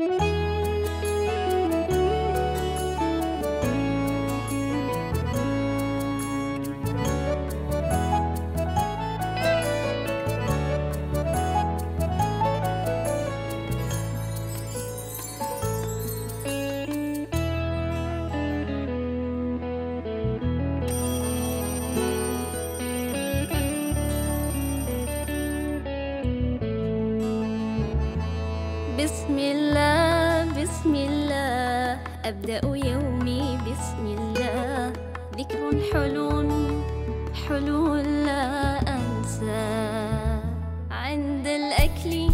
بسم يومي بسم الله. ذكر حلو حلو لا أنسى. عند الأكل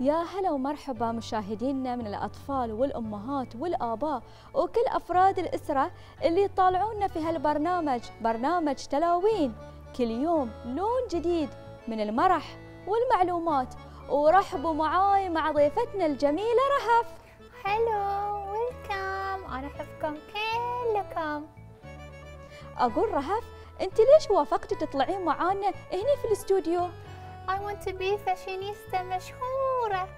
يا هلا ومرحبا مشاهدينا من الأطفال والأمهات والآباء وكل أفراد الأسرة اللي يطالعونا في هالبرنامج برنامج تلاوين. كل يوم لون جديد من المرح والمعلومات. ورحبوا معاي مع ضيفتنا الجميلة رهف. هلو ويلكم أنا أحبكم كلكم. أقول رهف أنت ليش وافقتي تطلعين معانا هنا في الاستوديو؟ I want to be fashionista مشهورة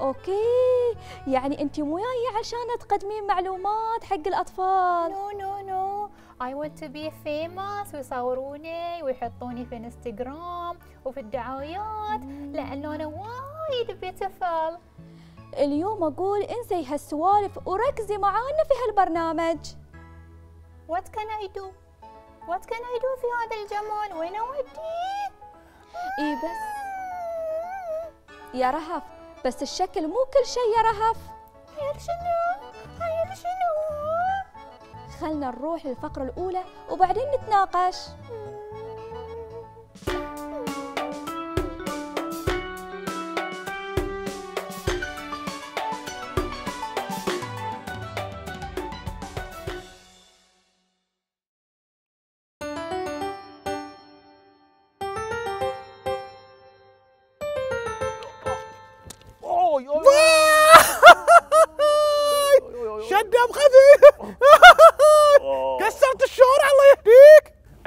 okay. يعني أنت مو جاية عشان تقدمين معلومات حق الأطفال. نو نو نو I want to be famous. ويصوروني ويحطوني في انستغرام وفي الدعايات. لأنه أنا وايد beautiful اليوم أقول انسي هالسوالف وركزي معانا في هالبرنامج. What can I do? What can I do في هذا الجمال؟ وين أودي؟ إي بس. يا رهف بس الشكل مو كل شيء يا رهف هيل شنو؟ هيل شنو؟ خلنا نروح للفقرة الأولى وبعدين نتناقش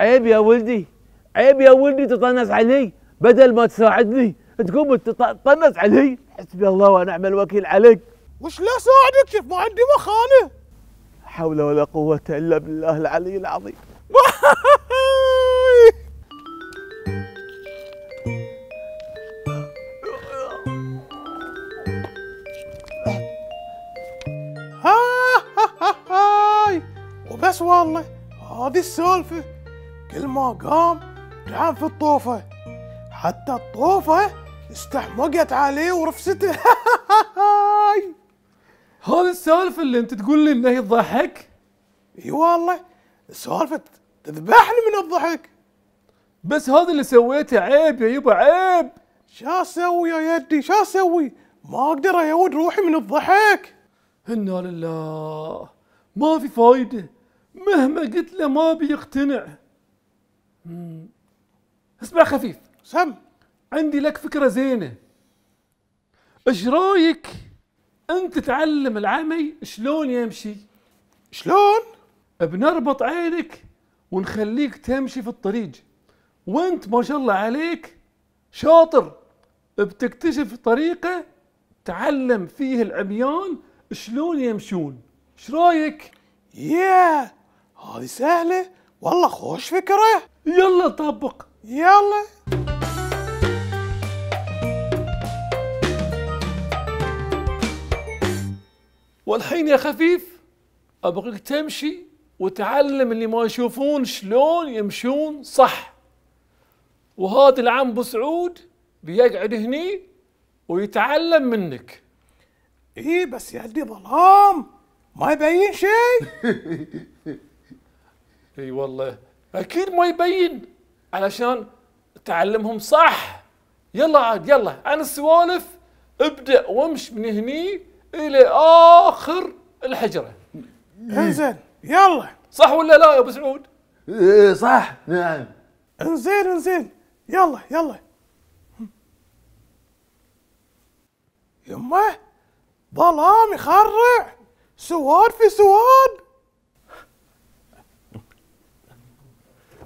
عيب يا ولدي عيب يا ولدي تطنز علي بدل ما تساعدني تقوم تطنز علي. حسبي الله ونعم الوكيل عليك. وش لا ساعدك شوف ما عندي مخانه حول ولا قوة إلا بالله العلي العظيم. هاي. وبس والله هذه السالفة. كل ما قام دعم في الطوفة. حتى الطوفة استحمقت عليه ورفسته. هاي هذه السالفة اللي أنت تقول لي إنها هي تضحك إي والله السالفة تذبحني من الضحك. بس هذا اللي سويته عيب يا يبا عيب. شو أسوي يا يدي؟ شو أسوي؟ ما أقدر ايود روحي من الضحك. إنا لله ما في فايدة. مهما قلت له ما بيقتنع. اسمع خفيف. سم. عندي لك فكرة زينة. إيش رأيك انت تعلم العمي شلون يمشي؟ شلون؟ بنربط عينك ونخليك تمشي في الطريق. وأنت ما شاء الله عليك شاطر. بتكتشف طريقة تعلم فيه العميان شلون يمشون. إيش رأيك؟ ياه هذه سهلة. والله خوش فكرة. يلا طبق. يلا. والحين يا خفيف أبغيك تمشي وتعلم اللي ما يشوفون شلون يمشون صح. وهذا العم أبو سعود بيقعد هني ويتعلم منك. إيه بس يدي ظلام ما يبين شيء. إي والله. أكيد ما يبين. علشان تعلمهم صح. يلا عاد يلا. عن السوالف ابدأ وامش من هني إلى آخر الحجرة. انزين يلا. صح ولا لا يا أبو سعود؟ إيه، صح. نعم. انزين انزين. يلا يلا. يمه ظلام يخرع. سواد في سواد.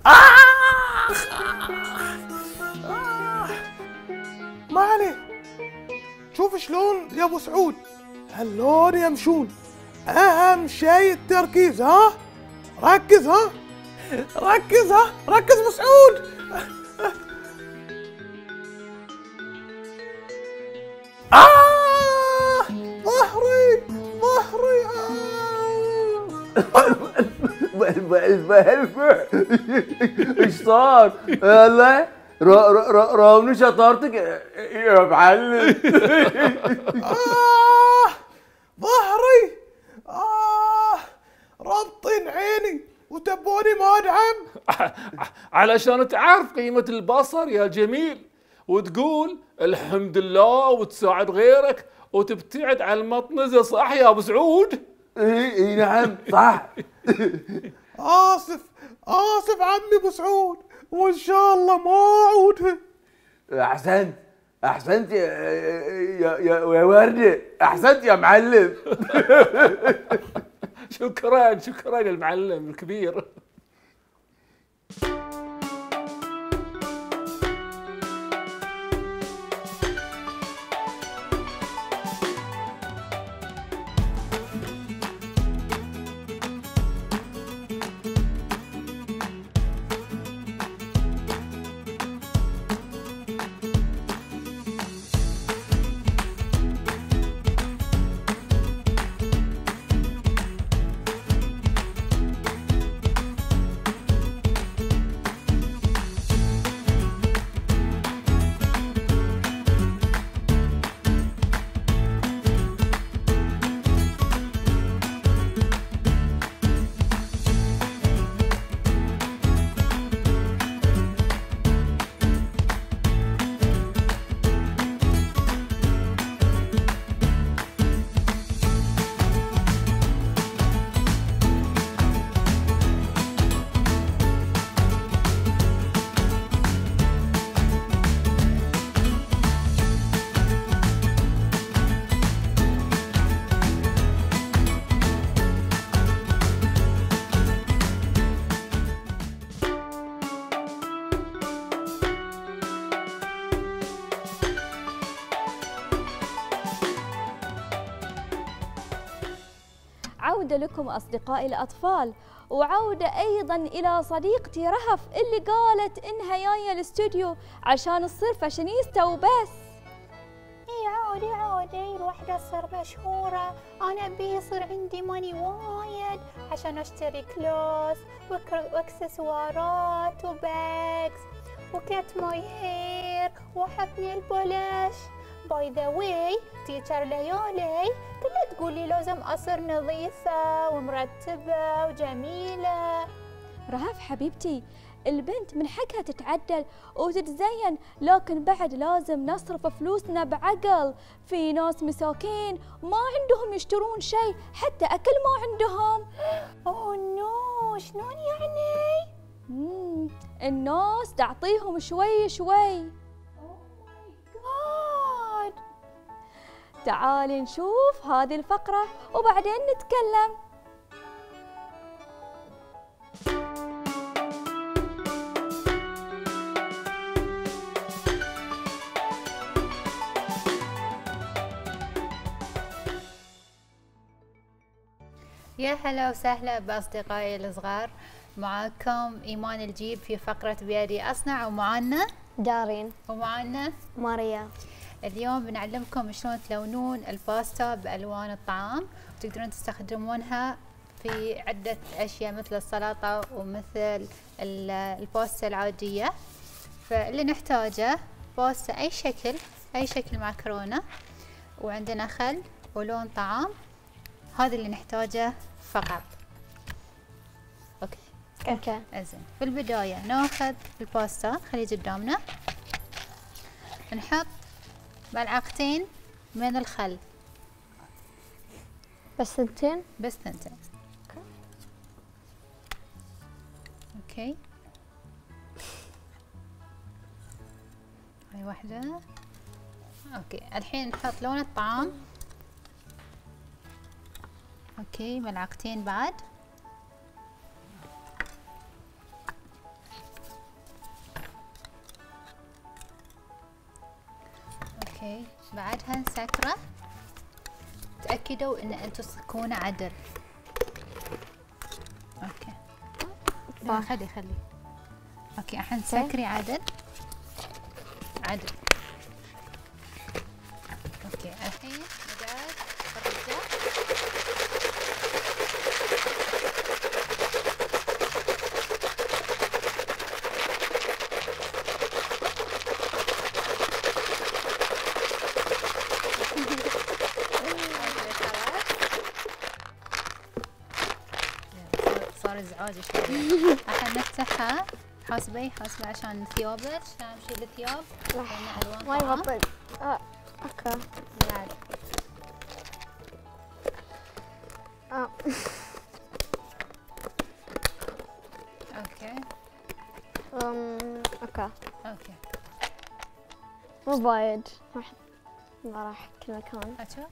آخ! آه! ما عليه. شوف شلون يا أبو سعود. هاللون يمشون أهم شيء التركيز ها؟ ركز ها؟ ركز ها؟ ركز أبو سعود. ألف إيش صار؟ الله را- را- را- راوني شطارتك. يا معلم. آه ظهري. آه ربطين عيني. وتبوني ما أدعم. علشان تعرف قيمة البصر يا جميل؟ وتقول الحمد لله وتساعد غيرك وتبتعد عن المطنزة صح يا أبو سعود؟ إي نعم صح. آسف آسف عمي أبو سعود وإن شاء الله ما أعود. أحسنت أحسنت يا يا يا, يا ورده أحسنت يا معلم. شكرا شكرا المعلم الكبير. عودة لكم أصدقائي الأطفال وعودة أيضا إلى صديقتي رهف اللي قالت إنها جاية الاستوديو عشان تصير فاشينيستا وبس. إي عادي عادي الوحدة تصير مشهورة. أنا أبي يصير عندي money وايد عشان أشتري clothes وك- وإكسسوارات و bags و cut my hair وأحب nail polish by the way teacher ليالي كلها تقولي لازم أصير نظيفة ومرتبة وجميلة. رهف حبيبتي البنت من حقها تتعدل وتتزين لكن بعد لازم نصرف فلوسنا بعقل. في ناس مساكين ما عندهم يشترون شيء حتى أكل ما عندهم. oh no شلون يعني؟ الناس تعطيهم شوي شوي. تعالي نشوف هذه الفقرة وبعدين نتكلم. يا هلا وسهلا بأصدقائي الصغار. معاكم إيمان الجيب في فقرة بيدي أصنع ومعانا دارين. ومعانا ماريا. اليوم بنعلمكم شلون تلونون الباستا بألوان الطعام. وتقدرون تستخدمونها في عدة أشياء مثل السلطة ومثل ال- الباستا العادية. فاللي نحتاجه باستا أي شكل أي شكل معكرونة وعندنا خل ولون طعام. هذا اللي نحتاجه فقط. okay. okay. زين في البداية ناخذ الباستا خليه قدامنا. نحط ملعقتين من الخل. بس ثنتين بس ثنتين okay. هاي واحدة. أوكي. الحين نحط لون الطعام. okay. ملعقتين بعد. بعدها نسكره تأكدوا إن أنتم تسكرونه عدل. okay. لا خلي خلي. okay الحين سكري عدل. عدل. أوكي الحين نقعد الرجال شوي. الحين نفتحها. حاسبي حاسبي عشان ثيابك عشان نشيل الثياب طعام. يغطي آه. أوكي. بعد. آه. أوكي. أم، أوكي. أوكي. مو راح ما راح كل مكان. أشوف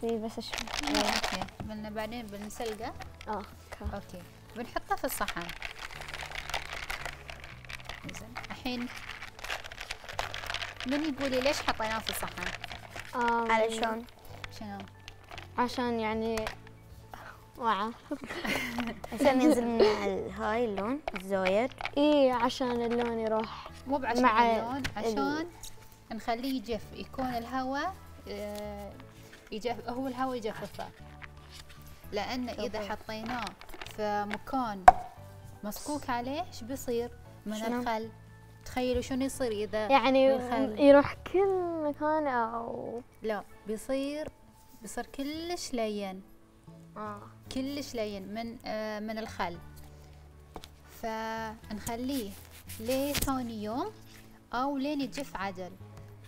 في بس أشوف. أوكي. بعدين بنسلقه. آه أوكي. أوكي. بنحطه في الصحن. زين. الحين من يقول لي ليش حطيناه في الصحن؟ علشان شنو؟ عشان يعني ما اعرف عشان ينزل من ال- هاي اللون الزايد إي عشان اللون يروح مو بعشان مع اللون ال- عشان نخليه يجف يكون الهواء آه، يجف هو الهواء يجففه. لأن إذا حطيناه في مكان مصكوك عليه إيش بيصير؟ من شنو؟ الخل. تخيلوا شنو يصير إذا يعني الخل. يروح كل مكان أو لا بيصير بيصير كلش لين. آه. كلش لين من آه من الخل. فنخليه ليه ثاني يوم أو لين يجف عدل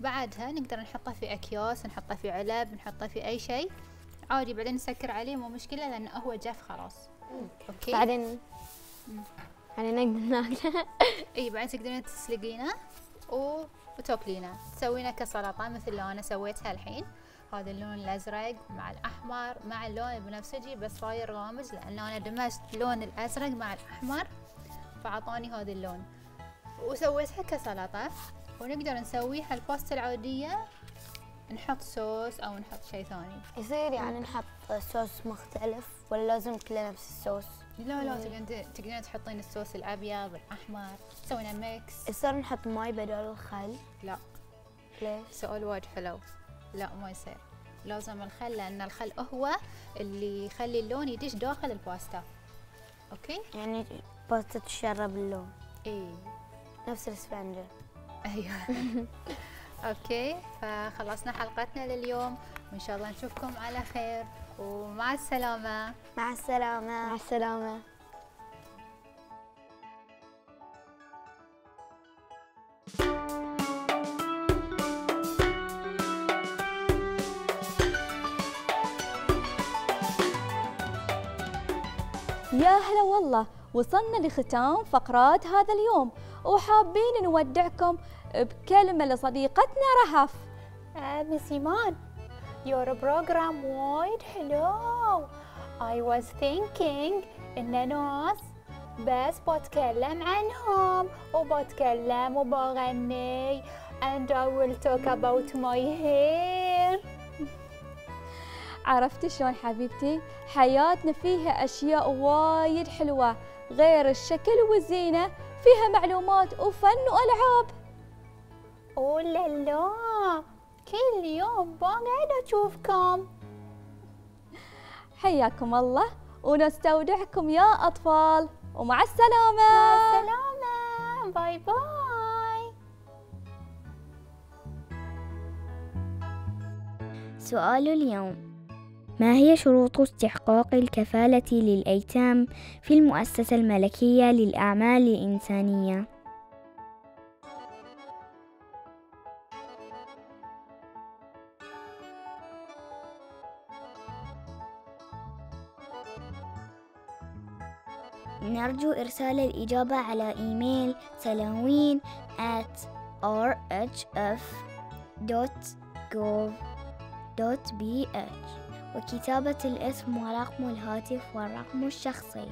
بعدها نقدر نحطه في أكياس نحطه في علب نحطه في أي شيء. عادي بعدين نسكر عليه مو مشكلة لأنه هو جف خلاص. okay. بعدين يعني نقدر اي بعدين تقدرين تسلقينه و- وتاكلينه تسوينه كسلطة مثل اللي أنا سويتها الحين. هذا اللون الأزرق مع الأحمر مع اللون البنفسجي بس صاير غامج لأن أنا دمجت اللون الأزرق مع الأحمر فعطاني هذا اللون. وسويتها كسلطة. ونقدر نسويها الباستا العادية. نحط صوص أو نحط شيء ثاني. يصير يعني نحط صوص مختلف ولا لازم كله نفس الصوص؟ لا لا تقدرين تقدرين تحطين الصوص الأبيض الاحمر تسوينه mix يصير نحط ماي بدل الخل؟ لا. ليش؟ سؤال وايد حلو. لا ما يصير. لازم الخل لأن الخل هو اللي يخلي اللون يدش داخل الباستا. okay؟ يعني باستا تشرب اللون. إي. نفس الاسفنجة. أيوه. أوكي فخلصنا حلقتنا لليوم. وإن شاء الله نشوفكم على خير. ومع السلامة. مع السلامة. مع السلامة. يا هلا والله وصلنا لختام فقرات هذا اليوم. وحابين نودعكم بكلمة لصديقتنا رهف. آه، مس ايمان your program وايد حلو I was thinking إن ناس بس بتكلم عنهم وبتكلم وبغني and I will talk about my hair. عرفتي شلون حبيبتي؟ حياتنا فيها أشياء وايد حلوة غير الشكل والزينة. فيها معلومات وفن وألعاب. أوه لا لا كل يوم بقعد أشوفكم. حياكم الله ونستودعكم يا أطفال ومع السلامة. مع السلامة. باي باي. سؤال اليوم. ما هي شروط استحقاق الكفالة للأيتام في المؤسسة الملكية للأعمال الإنسانية؟ نرجو إرسال الإجابة على إيميل سلاوين at rhf.gov.bh وكتابة الاسم ورقم الهاتف والرقم الشخصي.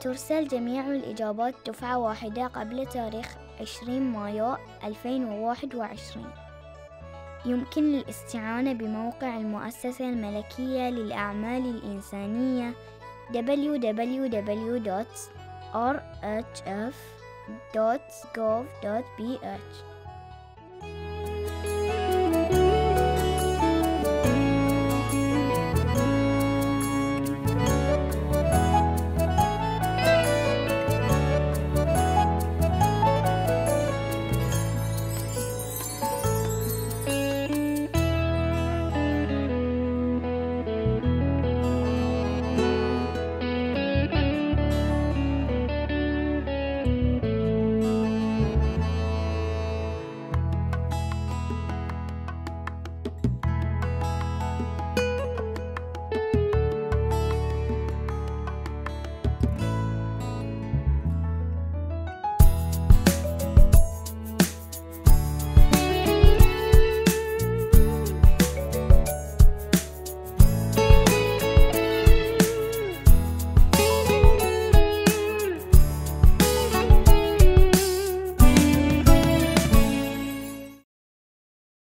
ترسل جميع الإجابات دفعة واحدة قبل تاريخ 20 مايو 2021 يمكن الاستعانة بموقع المؤسسة الملكية للأعمال الإنسانية www.rhf.gov.ph